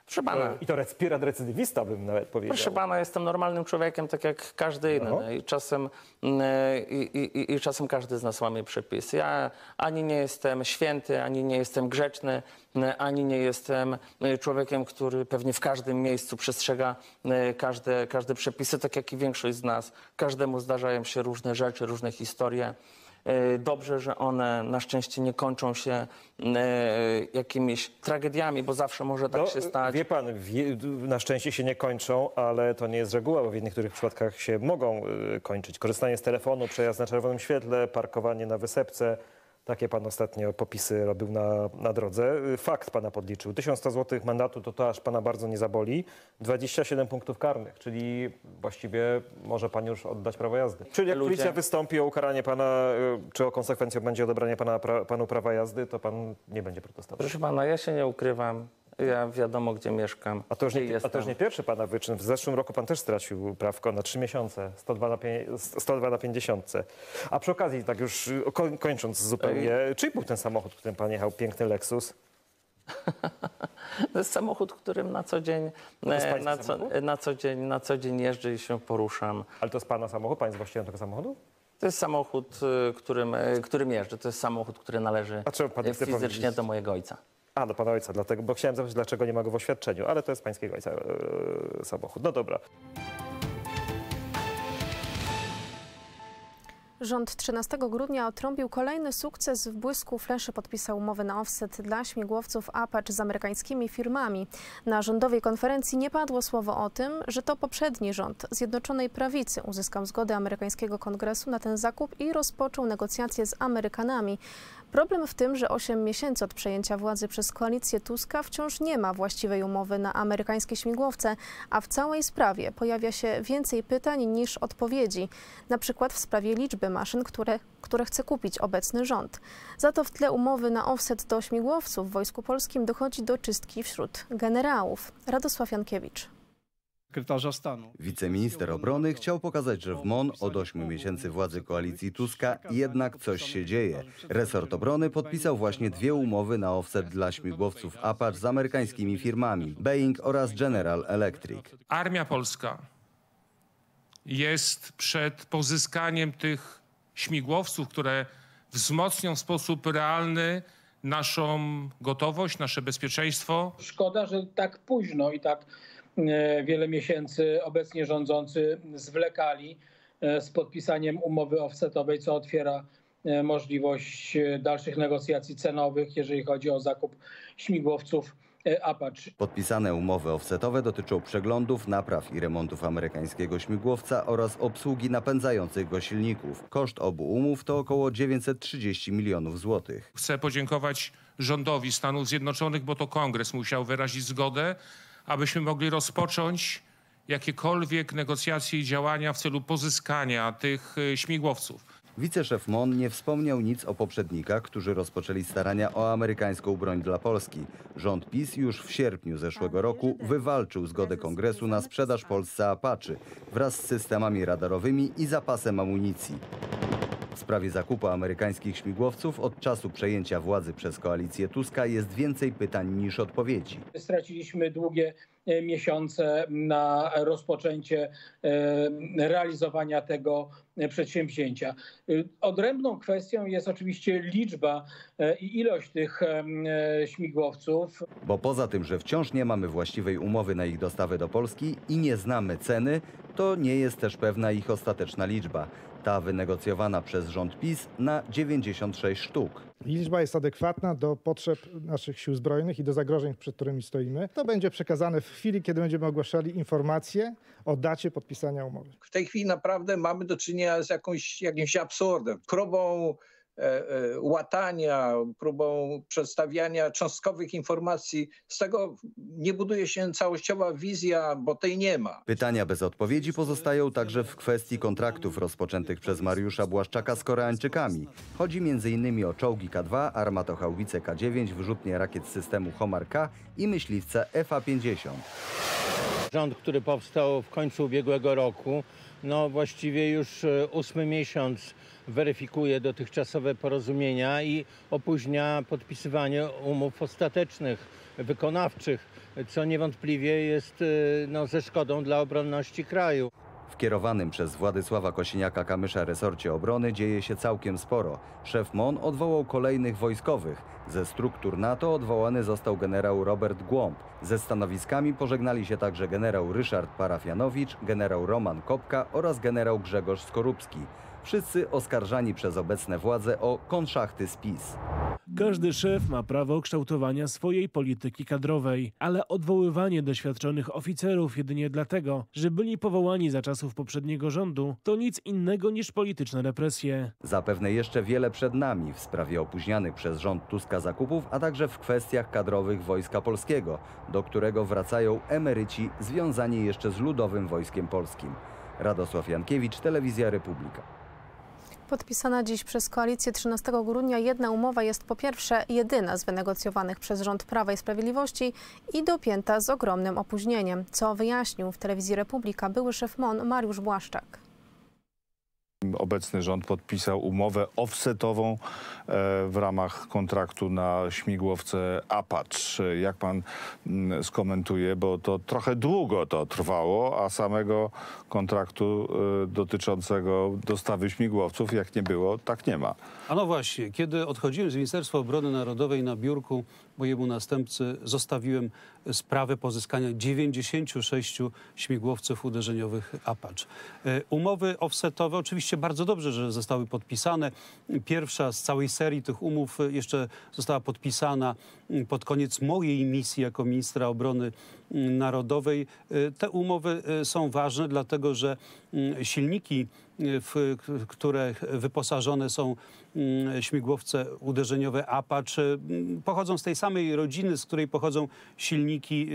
Proszę pana. I to respirat recydywista bym nawet powiedział. Proszę pana, jestem normalnym człowiekiem, tak jak każdy inny. No. I, czasem, mm, i, i, I czasem każdy z nas łamie przepisy. Ja ani nie jestem święty, ani nie jestem grzeczny, ani nie jestem y, człowiekiem, który pewnie w każdym miejscu przestrzega każde, każde przepisy, tak jak i większość z nas. Każdemu zdarzają się różne rzeczy, różne historie. Y, Dobrze, że one na szczęście nie kończą się y, jakimiś tragediami, bo zawsze może tak No, się stać. Wie pan, wie, na szczęście się nie kończą, ale to nie jest reguła, bo w niektórych przypadkach się mogą y, kończyć. Korzystanie z telefonu, przejazd na czerwonym świetle, parkowanie na wysepce. Takie pan ostatnio popisy robił na, na drodze. Fakt pana podliczył. 1100 zł mandatu to to aż pana bardzo nie zaboli. 27 punktów karnych, czyli właściwie może pan już oddać prawo jazdy. Czyli jak Ludzie- policja wystąpi o ukaranie pana, y, czy o konsekwencją będzie odebranie pana, pra, panu prawa jazdy, to pan nie będzie protestował. Proszę pana, ja się nie ukrywam. Ja wiadomo, gdzie mieszkam. A to już nie, gdzie a to już nie pierwszy pana wyczyn. W zeszłym roku pan też stracił prawko na 3 miesiące, 102 na, pię- 102 na 50. A przy okazji, tak już koń- kończąc zupełnie, czyj był ten samochód, którym pan jechał? Piękny Lexus. To jest samochód, którym na co dzień, e, na co, na, co dzień, na co dzień jeżdżę i się poruszam. Ale to jest pana samochód? Pan jest właścicielem tego samochodu? To jest samochód, y, którym, y, którym jeżdżę. To jest samochód, który należy fizycznie powiedzieć? do mojego ojca. A, do pana ojca, dlatego, bo chciałem zapytać, dlaczego nie ma go w oświadczeniu, ale to jest pańskiego ojca e, samochód. No dobra. Rząd 13 grudnia otrąbił kolejny sukces. W błysku fleszy podpisał umowę na offset dla śmigłowców Apache z amerykańskimi firmami. Na rządowej konferencji nie padło słowo o tym, że to poprzedni rząd Zjednoczonej Prawicy uzyskał zgodę amerykańskiego kongresu na ten zakup i rozpoczął negocjacje z Amerykanami. Problem w tym, że 8 miesięcy od przejęcia władzy przez koalicję Tuska wciąż nie ma właściwej umowy na amerykańskie śmigłowce, a w całej sprawie pojawia się więcej pytań niż odpowiedzi. Na przykład w sprawie liczby maszyn, które, które chce kupić obecny rząd. Za to w tle umowy na offset do śmigłowców w Wojsku Polskim dochodzi do czystki wśród generałów. Radosław Jankiewicz. Sekretarza stanu. Wiceminister obrony chciał pokazać, że w MON od 8 miesięcy władzy koalicji Tuska jednak coś się dzieje. Resort obrony podpisał właśnie dwie umowy na offset dla śmigłowców Apache z amerykańskimi firmami Boeing oraz General Electric. Armia polska jest przed pozyskaniem tych śmigłowców, które wzmocnią w sposób realny naszą gotowość, nasze bezpieczeństwo. Szkoda, że tak późno i tak wiele miesięcy obecnie rządzący zwlekali e, z podpisaniem umowy offsetowej, co otwiera e, możliwość e, dalszych negocjacji cenowych, jeżeli chodzi o zakup śmigłowców e, Apache. Podpisane umowy offsetowe dotyczą przeglądów, napraw i remontów amerykańskiego śmigłowca oraz obsługi napędzających go silników. Koszt obu umów to około 930 milionów złotych. Chcę podziękować rządowi Stanów Zjednoczonych, bo to kongres musiał wyrazić zgodę, abyśmy mogli rozpocząć jakiekolwiek negocjacje i działania w celu pozyskania tych e, śmigłowców. Wiceszef MON nie wspomniał nic o poprzednikach, którzy rozpoczęli starania o amerykańską broń dla Polski. Rząd PiS już w sierpniu zeszłego roku wywalczył zgodę kongresu na sprzedaż Polsce Apache wraz z systemami radarowymi i zapasem amunicji. W sprawie zakupu amerykańskich śmigłowców od czasu przejęcia władzy przez koalicję Tuska jest więcej pytań niż odpowiedzi. Straciliśmy długie e, miesiące na rozpoczęcie e, realizowania tego e, przedsięwzięcia. Odrębną kwestią jest oczywiście liczba i ilość tych śmigłowców. Bo poza tym, że wciąż nie mamy właściwej umowy na ich dostawę do Polski i nie znamy ceny, to nie jest też pewna ich ostateczna liczba. Ta wynegocjowana przez rząd PiS na 96 sztuk. Liczba jest adekwatna do potrzeb naszych sił zbrojnych i do zagrożeń, przed którymi stoimy. To będzie przekazane w chwili, kiedy będziemy ogłaszali informacje o dacie podpisania umowy. W tej chwili naprawdę mamy do czynienia z jakąś, jakimś absurdem, próbą łatania, próbą przedstawiania cząstkowych informacji. Z tego nie buduje się całościowa wizja, bo tej nie ma. Pytania bez odpowiedzi pozostają także w kwestii kontraktów rozpoczętych przez Mariusza Błaszczaka z Koreańczykami. Chodzi m.in. o czołgi K2, armatochałwice K9, wyrzutnie rakiet systemu Homar K i myśliwce FA-50. Rząd, który powstał w końcu ubiegłego roku, no właściwie już e, ósmy miesiąc weryfikuje dotychczasowe porozumienia i opóźnia podpisywanie umów ostatecznych, wykonawczych, co niewątpliwie jest e, no, ze szkodą dla obronności kraju. W kierowanym przez Władysława Kosiniaka-Kamysza resorcie obrony dzieje się całkiem sporo. Szef MON odwołał kolejnych wojskowych. Ze struktur NATO odwołany został generał Robert Głąb. Ze stanowiskami pożegnali się także generał Ryszard Parafianowicz, generał Roman Kopka oraz generał Grzegorz Skorupski. Wszyscy oskarżani przez obecne władze o konszachty z PiS. Każdy szef ma prawo kształtowania swojej polityki kadrowej, ale odwoływanie doświadczonych oficerów jedynie dlatego, że byli powołani za czasów poprzedniego rządu, to nic innego niż polityczne represje. Zapewne jeszcze wiele przed nami w sprawie opóźnianych przez rząd Tuska zakupów, a także w kwestiach kadrowych Wojska Polskiego, do którego wracają emeryci związani jeszcze z Ludowym Wojskiem Polskim. Radosław Jankiewicz, Telewizja Republika. Podpisana dziś przez koalicję 13 grudnia jedna umowa jest po pierwsze jedyna z wynegocjowanych przez rząd Prawa i Sprawiedliwości i dopięta z ogromnym opóźnieniem, co wyjaśnił w telewizji Republika były szef MON Mariusz Błaszczak. Obecny rząd podpisał umowę offsetową w ramach kontraktu na śmigłowce Apache. Jak pan mm, skomentuje, bo to trochę długo to trwało, a samego kontraktu dotyczącego dostawy śmigłowców, jak nie było, tak nie ma. A no właśnie, kiedy odchodziłem z Ministerstwa Obrony Narodowej na biurku mojemu następcy, zostawiłem sprawę pozyskania 96 śmigłowców uderzeniowych Apache. E, umowy offsetowe oczywiście bardzo dobrze, że zostały podpisane. Pierwsza z całej serii tych umów jeszcze została podpisana pod koniec mojej misji jako ministra obrony narodowej. E, te umowy e, są ważne, dlatego że silniki, w które wyposażone są śmigłowce uderzeniowe Apache, pochodzą z tej samej rodziny, z której pochodzą silniki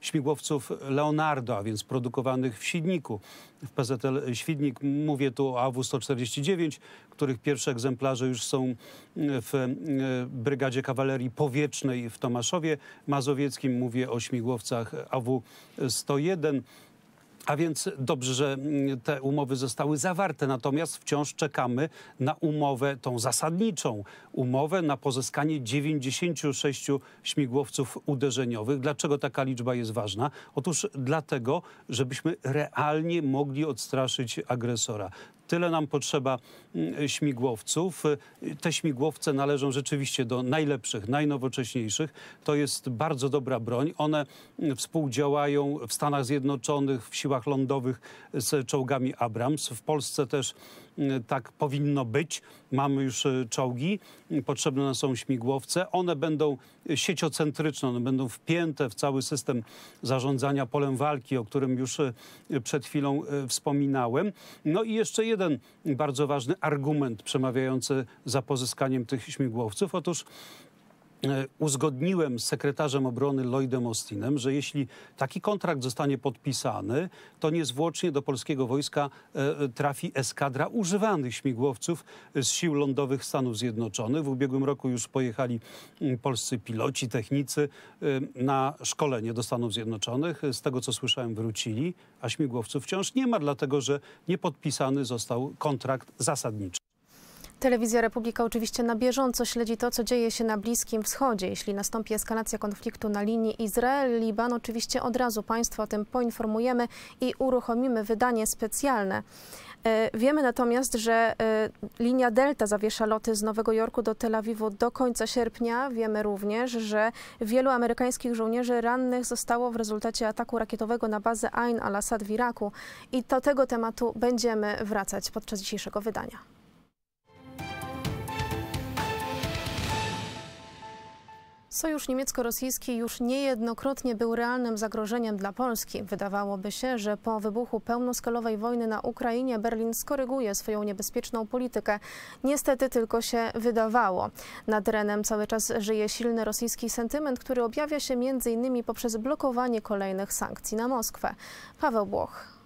śmigłowców Leonardo, a więc produkowanych w Świdniku. W PZL Świdnik mówię tu o AW-149, których pierwsze egzemplarze już są w Brygadzie Kawalerii Powietrznej w Tomaszowie Mazowieckim. Mówię o śmigłowcach AW-101. A więc dobrze, że mm, te umowy zostały zawarte, natomiast wciąż czekamy na umowę tą zasadniczą, umowę na pozyskanie 96 śmigłowców uderzeniowych. Dlaczego taka liczba jest ważna? Otóż dlatego, żebyśmy realnie mogli odstraszyć agresora. Tyle nam potrzeba mm, śmigłowców. Te śmigłowce należą rzeczywiście do najlepszych, najnowocześniejszych. To jest bardzo dobra broń. One mm, współdziałają w Stanach Zjednoczonych, w siłach lądowych z czołgami Abrams. W Polsce też tak powinno być. Mamy już e, czołgi, potrzebne nam są śmigłowce. One będą sieciocentryczne, one będą wpięte w cały system zarządzania polem walki, o którym już e, przed chwilą e, wspominałem. No i jeszcze jeden bardzo ważny argument przemawiający za pozyskaniem tych śmigłowców. Otóż E, uzgodniłem z sekretarzem obrony Lloydem Austinem, że jeśli taki kontrakt zostanie podpisany, to niezwłocznie do polskiego wojska e, e, trafi eskadra używanych śmigłowców z sił lądowych Stanów Zjednoczonych. W ubiegłym roku już pojechali mm, polscy piloci, technicy na szkolenie do Stanów Zjednoczonych. Z tego co słyszałem wrócili, a śmigłowców wciąż nie ma, dlatego że nie podpisany został kontrakt zasadniczy. Telewizja Republika oczywiście na bieżąco śledzi to, co dzieje się na Bliskim Wschodzie. Jeśli nastąpi eskalacja konfliktu na linii Izrael-Liban, oczywiście od razu Państwa o tym poinformujemy i uruchomimy wydanie specjalne. E, wiemy natomiast, że e, linia Delta zawiesza loty z Nowego Jorku do Tel Awiwu do końca sierpnia. Wiemy również, że wielu amerykańskich żołnierzy rannych zostało w rezultacie ataku rakietowego na bazę Ain al-Assad w Iraku. I do tego tematu będziemy wracać podczas dzisiejszego wydania. Sojusz niemiecko-rosyjski już niejednokrotnie był realnym zagrożeniem dla Polski. Wydawałoby się, że po wybuchu pełnoskalowej wojny na Ukrainie Berlin skoryguje swoją niebezpieczną politykę. Niestety tylko się wydawało. Nad Renem cały czas żyje silny rosyjski sentyment, który objawia się m.in. poprzez blokowanie kolejnych sankcji na Moskwę. Paweł Błoch.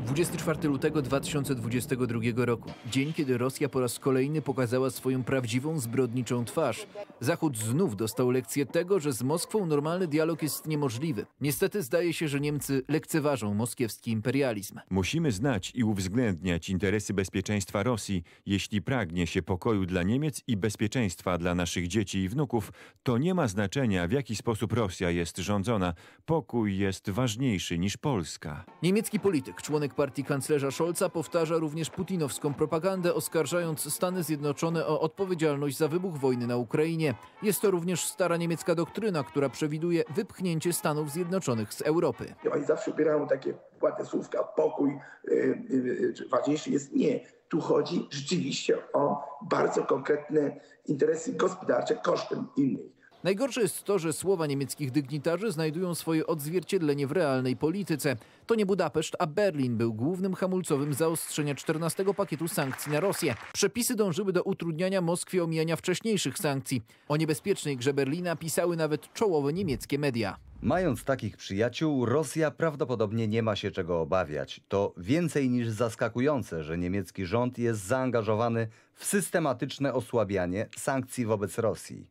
24 lutego 2022 roku. Dzień, kiedy Rosja po raz kolejny pokazała swoją prawdziwą zbrodniczą twarz. Zachód znów dostał lekcję tego, że z Moskwą normalny dialog jest niemożliwy. Niestety zdaje się, że Niemcy lekceważą moskiewski imperializm. Musimy znać i uwzględniać interesy bezpieczeństwa Rosji. Jeśli pragnie się pokoju dla Niemiec i bezpieczeństwa dla naszych dzieci i wnuków, to nie ma znaczenia, w jaki sposób Rosja jest rządzona. Pokój jest ważniejszy niż Polska. Niemiecki polityk, członek partii kanclerza Scholza powtarza również putinowską propagandę, oskarżając Stany Zjednoczone o odpowiedzialność za wybuch wojny na Ukrainie. Jest to również stara niemiecka doktryna, która przewiduje wypchnięcie Stanów Zjednoczonych z Europy. Oni zawsze ubierają takie ładne słówka, pokój, yy, yy, ważniejszy jest nie. Tu chodzi rzeczywiście o bardzo konkretne interesy gospodarcze kosztem innych. Najgorsze jest to, że słowa niemieckich dygnitarzy znajdują swoje odzwierciedlenie w realnej polityce. To nie Budapeszt, a Berlin był głównym hamulcowym zaostrzenia 14 pakietu sankcji na Rosję. Przepisy dążyły do utrudniania Moskwie omijania wcześniejszych sankcji. O niebezpiecznej grze Berlina pisały nawet czołowe niemieckie media. Mając takich przyjaciół, Rosja prawdopodobnie nie ma się czego obawiać. To więcej niż zaskakujące, że niemiecki rząd jest zaangażowany w systematyczne osłabianie sankcji wobec Rosji.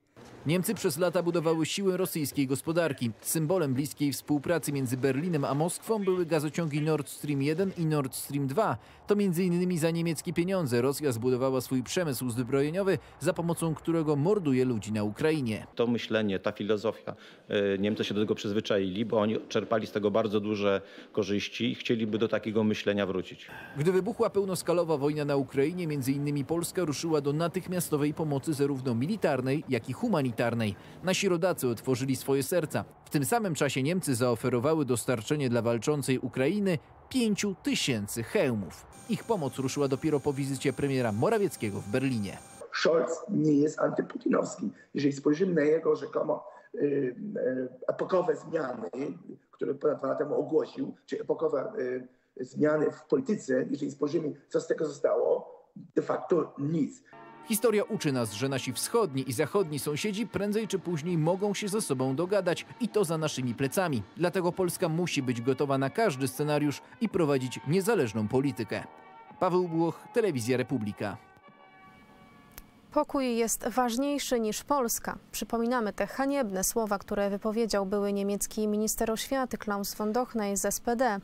Niemcy przez lata budowały siłę rosyjskiej gospodarki. Symbolem bliskiej współpracy między Berlinem a Moskwą były gazociągi Nord Stream 1 i Nord Stream 2. To m.in. za niemieckie pieniądze Rosja zbudowała swój przemysł zbrojeniowy, za pomocą którego morduje ludzi na Ukrainie. To myślenie, ta filozofia, e, Niemcy się do tego przyzwyczaili, bo oni czerpali z tego bardzo duże korzyści i chcieliby do takiego myślenia wrócić. Gdy wybuchła pełnoskalowa wojna na Ukrainie, m.in. Polska ruszyła do natychmiastowej pomocy zarówno militarnej, jak i humanitarnej. Nasi rodacy otworzyli swoje serca. W tym samym czasie Niemcy zaoferowały dostarczenie dla walczącej Ukrainy 5 tysięcy hełmów. Ich pomoc ruszyła dopiero po wizycie premiera Morawieckiego w Berlinie. Scholz nie jest antyputinowski. Jeżeli spojrzymy na jego rzekomo y, y, epokowe zmiany, które ponad dwa lata temu ogłosił, czy epokowe y, zmiany w polityce, jeżeli spojrzymy, co z tego zostało, de facto nic. Historia uczy nas, że nasi wschodni i zachodni sąsiedzi prędzej czy później mogą się ze sobą dogadać i to za naszymi plecami. Dlatego Polska musi być gotowa na każdy scenariusz i prowadzić niezależną politykę. Paweł Błoch, Telewizja Republika. Pokój jest ważniejszy niż Polska. Przypominamy te haniebne słowa, które wypowiedział były niemiecki minister oświaty Klaus von Dochnay z SPD.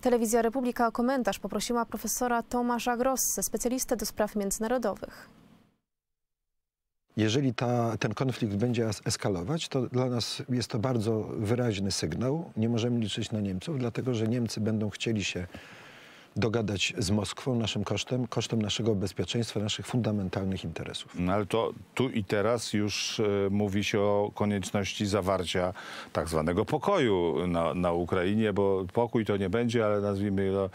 Telewizja Republika o komentarz poprosiła profesora Tomasza Grosse, specjalistę do spraw międzynarodowych. Jeżeli ta, ten konflikt będzie es- eskalować, to dla nas jest to bardzo wyraźny sygnał. Nie możemy liczyć na Niemców, dlatego że Niemcy będą chcieli się dogadać z Moskwą naszym kosztem, kosztem naszego bezpieczeństwa, naszych fundamentalnych interesów. No ale to tu i teraz już e, mówi się o konieczności zawarcia tak zwanego pokoju na, na Ukrainie, bo pokój to nie będzie, ale nazwijmy to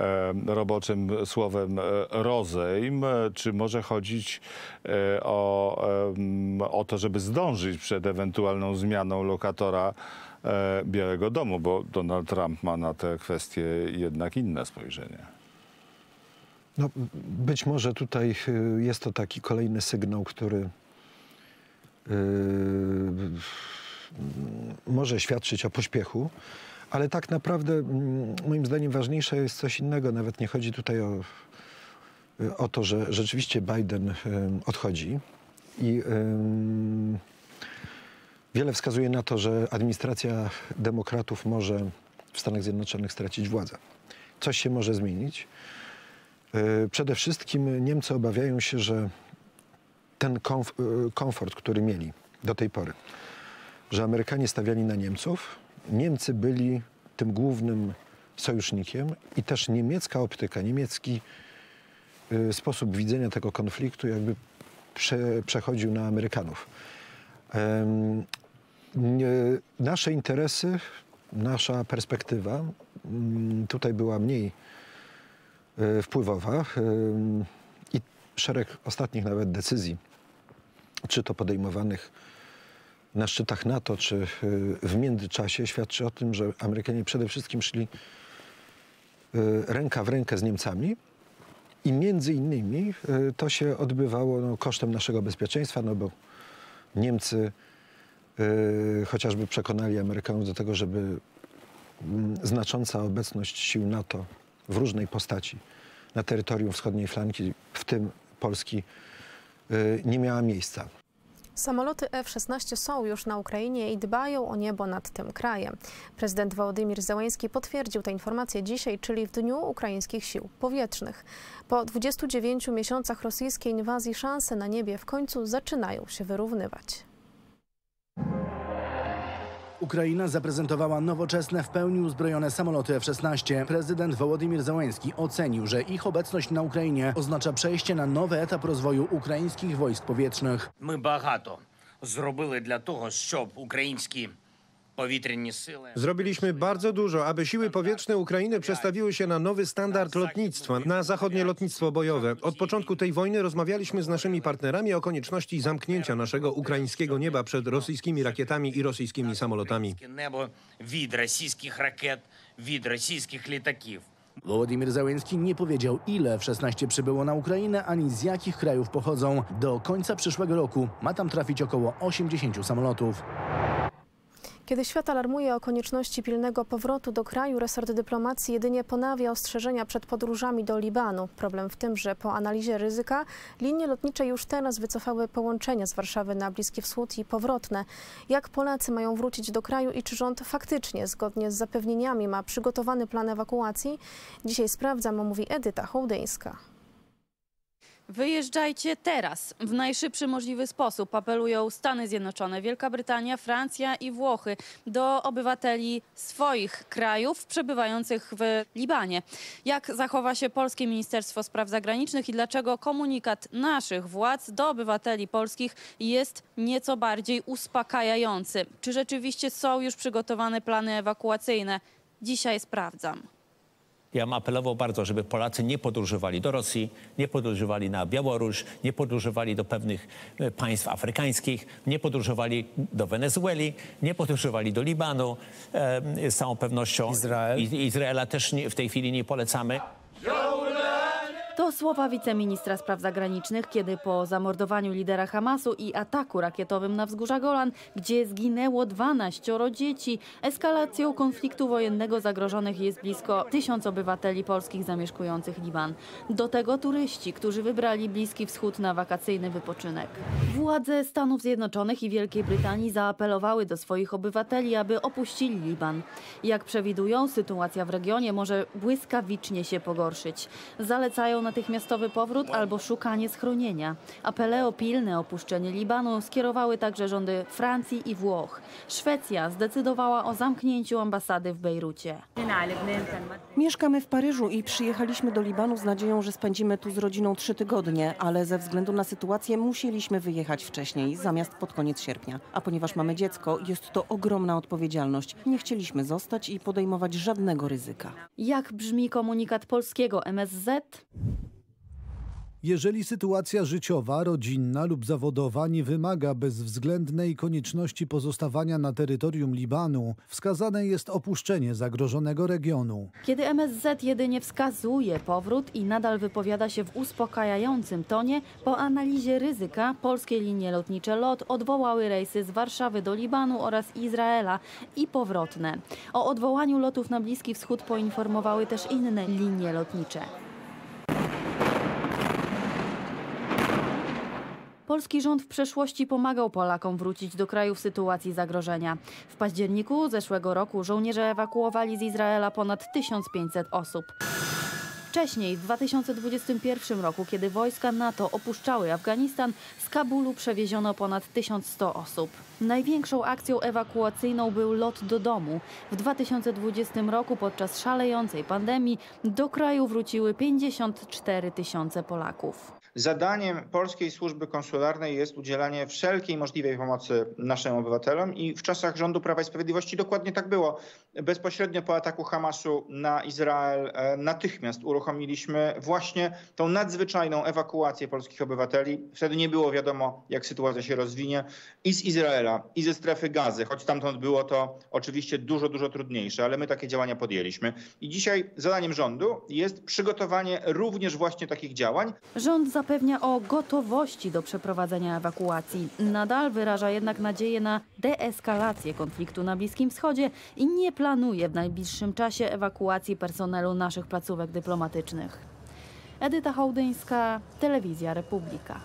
e, roboczym słowem e, rozejm. E, Czy może chodzić e, o, em, o to, żeby zdążyć przed ewentualną zmianą lokatora e, Białego Domu, bo Donald Trump ma na te kwestie jednak inne spojrzenie. No, być może tutaj y, jest to taki kolejny sygnał, który y, może świadczyć o pośpiechu, ale tak naprawdę moim zdaniem ważniejsze jest coś innego. Nawet nie chodzi tutaj o, o to, że rzeczywiście Biden odchodzi i ym, wiele wskazuje na to, że administracja demokratów może w Stanach Zjednoczonych stracić władzę. Coś się może zmienić. Y, Przede wszystkim Niemcy obawiają się, że ten komf- y, komfort, który mieli do tej pory, że Amerykanie stawiali na Niemców, Niemcy byli tym głównym sojusznikiem i też niemiecka optyka, niemiecki y, sposób widzenia tego konfliktu jakby prze, przechodził na Amerykanów. Nasze interesy, nasza perspektywa mm, tutaj była mniej e, wpływowa em, i szereg ostatnich nawet decyzji, czy to podejmowanych na szczytach NATO, czy e, w międzyczasie świadczy o tym, że Amerykanie przede wszystkim szli e, ręka w rękę z Niemcami. I między innymi e, to się odbywało no, kosztem naszego bezpieczeństwa, no bo Niemcy e, chociażby przekonali Amerykanów do tego, żeby mm, znacząca obecność sił NATO w różnej postaci na terytorium wschodniej flanki, w tym Polski, e, nie miała miejsca. Samoloty F-16 są już na Ukrainie i dbają o niebo nad tym krajem. Prezydent Wołodymir Zełański potwierdził tę informację dzisiaj, czyli w Dniu Ukraińskich Sił Powietrznych. Po 29 miesiącach rosyjskiej inwazji szanse na niebie w końcu zaczynają się wyrównywać. Ukraina zaprezentowała nowoczesne, w pełni uzbrojone samoloty F-16. Prezydent Wołodymir Zełenski ocenił, że ich obecność na Ukrainie oznacza przejście na nowy etap rozwoju ukraińskich wojsk powietrznych. My bardzo zrobili dla tego, żeby ukraiński Zrobiliśmy bardzo dużo, aby siły powietrzne Ukrainy przestawiły się na nowy standard lotnictwa, na zachodnie lotnictwo bojowe. Od początku tej wojny rozmawialiśmy z naszymi partnerami o konieczności zamknięcia naszego ukraińskiego nieba przed rosyjskimi rakietami i rosyjskimi samolotami. небо від російських ракет, від російських літаків. Wołodymyr Zełenski nie powiedział, ile F-16 przybyło na Ukrainę, ani z jakich krajów pochodzą. Do końca przyszłego roku ma tam trafić około 80 samolotów. Kiedy świat alarmuje o konieczności pilnego powrotu do kraju, resort dyplomacji jedynie ponawia ostrzeżenia przed podróżami do Libanu. Problem w tym, że po analizie ryzyka linie lotnicze już teraz wycofały połączenia z Warszawy na Bliski Wschód i powrotne. Jak Polacy mają wrócić do kraju i czy rząd faktycznie, zgodnie z zapewnieniami, ma przygotowany plan ewakuacji? Dzisiaj sprawdzam, mówi Edyta Hołdyńska. Wyjeżdżajcie teraz, w najszybszy możliwy sposób, apelują Stany Zjednoczone, Wielka Brytania, Francja i Włochy do obywateli swoich krajów przebywających w Libanie. Jak zachowa się polskie Ministerstwo Spraw Zagranicznych i dlaczego komunikat naszych władz do obywateli polskich jest nieco bardziej uspokajający? Czy rzeczywiście są już przygotowane plany ewakuacyjne? Dzisiaj sprawdzam. Ja bym apelował bardzo, żeby Polacy nie podróżowali do Rosji, nie podróżowali na Białoruś, nie podróżowali do pewnych e, państw afrykańskich, nie podróżowali do Wenezueli, nie podróżowali do Libanu. E, z całą pewnością Izrael. Izraela też nie, w tej chwili nie polecamy. To słowa wiceministra spraw zagranicznych, kiedy po zamordowaniu lidera Hamasu i ataku rakietowym na wzgórza Golan, gdzie zginęło 12 dzieci, eskalacją konfliktu wojennego zagrożonych jest blisko tysiąc obywateli polskich zamieszkujących Liban. Do tego turyści, którzy wybrali Bliski Wschód na wakacyjny wypoczynek. Władze Stanów Zjednoczonych i Wielkiej Brytanii zaapelowały do swoich obywateli, aby opuścili Liban. Jak przewidują, sytuacja w regionie może błyskawicznie się pogorszyć. Zalecają natychmiastowy powrót albo szukanie schronienia. Apele o pilne opuszczenie Libanu skierowały także rządy Francji i Włoch. Szwecja zdecydowała o zamknięciu ambasady w Bejrucie. Mieszkamy w Paryżu i przyjechaliśmy do Libanu z nadzieją, że spędzimy tu z rodziną trzy tygodnie, ale ze względu na sytuację musieliśmy wyjechać wcześniej, zamiast pod koniec sierpnia. A ponieważ mamy dziecko, jest to ogromna odpowiedzialność. Nie chcieliśmy zostać i podejmować żadnego ryzyka. Jak brzmi komunikat polskiego MSZ? Jeżeli sytuacja życiowa, rodzinna lub zawodowa nie wymaga bezwzględnej konieczności pozostawania na terytorium Libanu, wskazane jest opuszczenie zagrożonego regionu. Kiedy MSZ jedynie wskazuje powrót i nadal wypowiada się w uspokajającym tonie, po analizie ryzyka polskie linie lotnicze LOT odwołały rejsy z Warszawy do Libanu oraz Izraela i powrotne. O odwołaniu lotów na Bliski Wschód poinformowały też inne linie lotnicze. Polski rząd w przeszłości pomagał Polakom wrócić do kraju w sytuacji zagrożenia. W październiku zeszłego roku żołnierze ewakuowali z Izraela ponad 1500 osób. Wcześniej, w 2021 roku, kiedy wojska NATO opuszczały Afganistan, z Kabulu przewieziono ponad 1100 osób. Największą akcją ewakuacyjną był lot do domu. W 2020 roku, podczas szalejącej pandemii, do kraju wróciły 54 tysiące Polaków. Zadaniem polskiej służby konsularnej jest udzielanie wszelkiej możliwej pomocy naszym obywatelom i w czasach rządu Prawa i Sprawiedliwości dokładnie tak było. Bezpośrednio po ataku Hamasu na Izrael e, natychmiast uruchomiliśmy właśnie tą nadzwyczajną ewakuację polskich obywateli. Wtedy nie było wiadomo, jak sytuacja się rozwinie i z Izraela, i ze strefy gazy, choć stamtąd było to oczywiście dużo, dużo trudniejsze, ale my takie działania podjęliśmy. I dzisiaj zadaniem rządu jest przygotowanie również właśnie takich działań. Rząd zapewnia o gotowości do przeprowadzenia ewakuacji. Nadal wyraża jednak nadzieję na deeskalację konfliktu na Bliskim Wschodzie i nie planuje w najbliższym czasie ewakuacji personelu naszych placówek dyplomatycznych. Edyta Hołdyńska, Telewizja Republika.